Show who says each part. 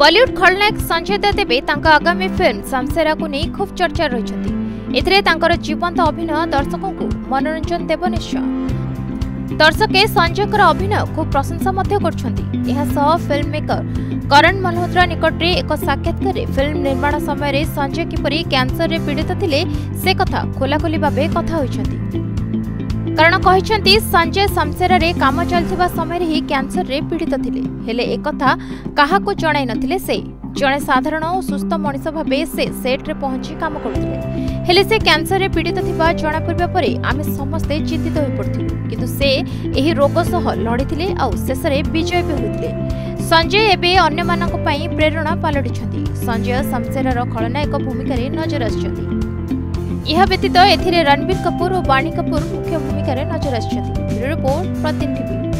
Speaker 1: Bollywood खलनायक संजय देद देवे त आगामी फिल्म सामसेराको नै खूब चर्चा तांकर जीवंत अभिनय दर्शकको मनोरञ्जन दो निश्चय दर्शके संजयकर अभिनय खूब प्रशंसा सह फिल्म मेकर करन मलहोद्रा निकट साक्षात्कार फिल्म निर्माण संजय किपरि कपरि रे पीडित थिले से कथा खोलाखोली भाव कथा କାରଣ କହିଛନ୍ତି ସଞ୍ଜୟ ଶମଶେରରେ କାମ ଚାଲିଥିବା ସମୟରେ ହିଁ କ୍ୟାନ୍ସରରେ ପୀଡ଼ିତ ଥିଲେ ହେଲେ ଏକଥା କାହାକୁ ଜଣାଇ ନଥିଲେ ସେ ଜଣେ ସାଧାରଣ ଓ ସୁସ୍ଥ ମଣିଷ ଭାବେ ସେ ସେଟ୍ରେ ପହଞ୍ଚି କାମ କରୁଥିଲେ ହେଲେ ସେ କ୍ୟାନ୍ସରରେ ପୀଡ଼ିତ ଥିବା ଜଣାପଡ଼ିବା ପରେ ଆମେ ସମସ୍ତେ ଚିନ୍ତିତ ହୋଇପଡ଼ିଥିଲୁ କିନ୍ତୁ ସେ ଏହି ରୋଗ ସହ ଲଢ଼ିଥିଲେ ଆଉ ଶେଷରେ ବିଜୟ ବି ହୋଇଥିଲେ ସଞ୍ଜୟ ଏବେ ଅନ୍ୟମାନଙ୍କ ପାଇଁ ପ୍ରେରଣା ପାଲଟିଛନ୍ତି ସଞ୍ଜୟ ଶମଶେରର ଖଳନାୟକ ଭୂମିକାରେ ନଜର ଆସିଛନ୍ତି यह व्यतीत एथिरे रणबीर कपूर और बाणी कपूर मुख्य भूमिका नजर आरोप प्रतिनिधि